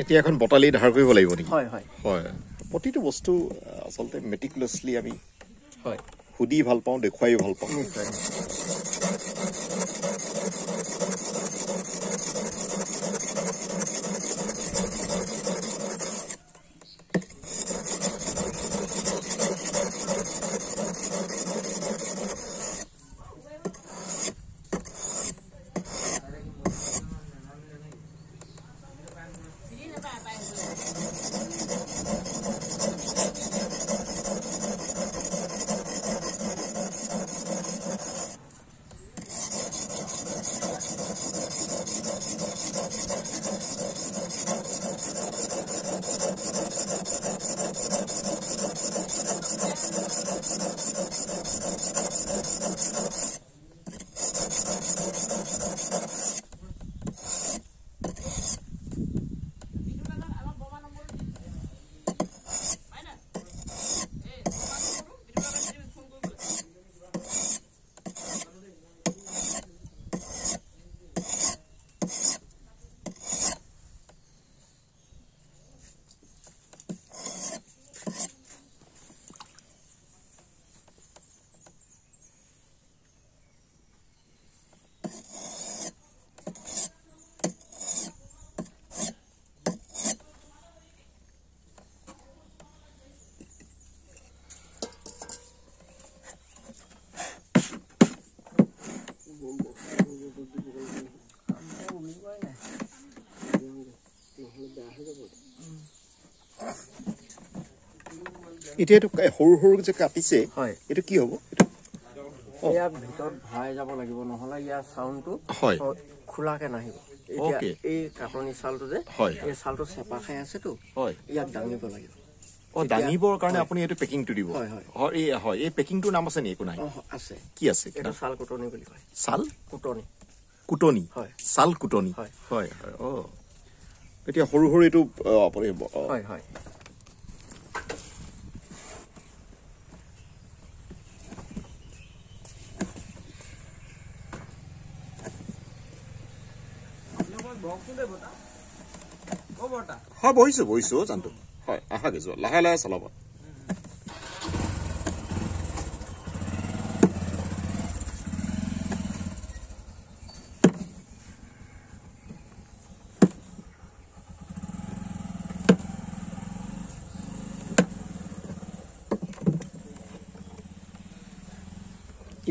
এতিয়া এখন বটালি ধাৰ কৰিব লাগিব নেকি? হয় হয়। হয়। প্ৰতিটো বস্তু আচলতে মেটিকুলাছলি আমি হয়। সুধি ভাল পাওঁ দেখুৱাই ভাল পাওঁ। এতিয়া এইটো কা- সৰু সৰু যে কাটিছে হয়। এইটো কি হ'ব? এইটো ইয়াৰ ভিতৰত ভৰাই যাব লাগিব নহ'লে ইয়াৰ চাউণ্ডটো খোলাকে নাহিব। এতিয়া. এই কাটনি চাউলটো যে। এই চাউলটো চেপা খাই আছেতো ইয়াক দাঙিব লাগিব। অ দাঙিবৰ কাৰণে আপুনি এইটো পেকিংটো দিব। হয়, এই পেকিংটোৰ নাম আছে নি একো নাই? আছে। কি আছে এইটো চাল কুটনি বুলি কয়। ছাল কুটনি। কুটনি। হয়। ছাল কুটনি। হয়। হয় হয় অ। এতিয়া সৰু সৰু এইটো আপুনি হয় হয়। হয় বহিছো বহিছো জানটো। হয় আহাগে যোৱা লাহে লাহে চলাব।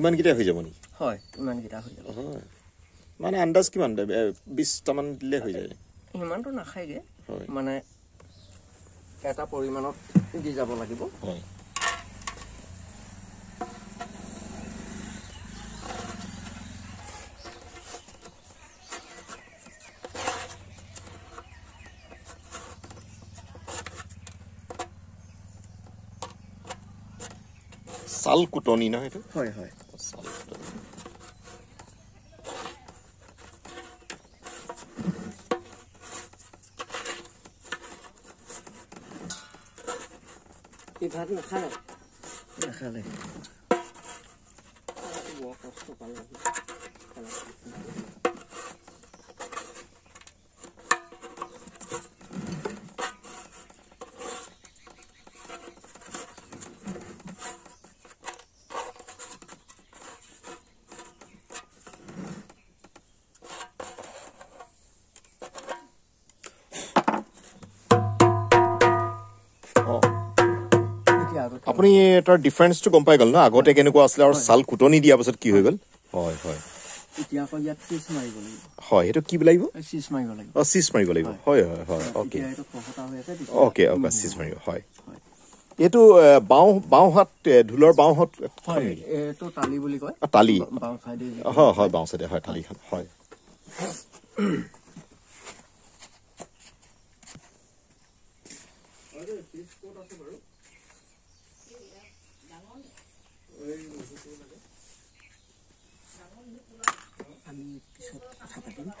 ইমানকেইটা হৈ যাব নেকি হয় ইমানকেইটা হৈ যাব। হয়। মানে আন্দাজ কিমান? এ, বিছটামান দিলে হৈ যায়। ইমানটো নাখায়গে। মানে এটা পৰিমাণত দি যাব লাগিব। হয়। ছাল কুটনি ন সেইটো? হয় হয়। 你看那还来那还来我了 আপুনি তাৰ ডিফাৰেন্সটো গম পাই গ'ল ন? আগতে কেনেকুৱা আছিলে আৰু ছাল কুটনি দিয়াৰ পাছত কি হৈ গ'ল? হয় হয়। এতিয়া আকৌ ইয়াত চিজ মাৰিব লাগিব। হয় সেইটো কি লাগিব? এই চিজ মাৰিব লাগিব। অ চিজ মাৰিব লাগিব। হয়। হয় হয় অ'কে এতিয়া এইটো খহটা হৈ আছে অ'কে অ'কে চিজ মাৰিব হয়। হয়। এইটো এ, বাওঁ বাওঁ হাত এ, ঢোলৰ বাওঁ হাত হয় এইটো তালি বুলি কয়। অ, তালি বাওঁ চাইডে হয় হয়। বাওঁ চাইডে হয় তালিখন হয়।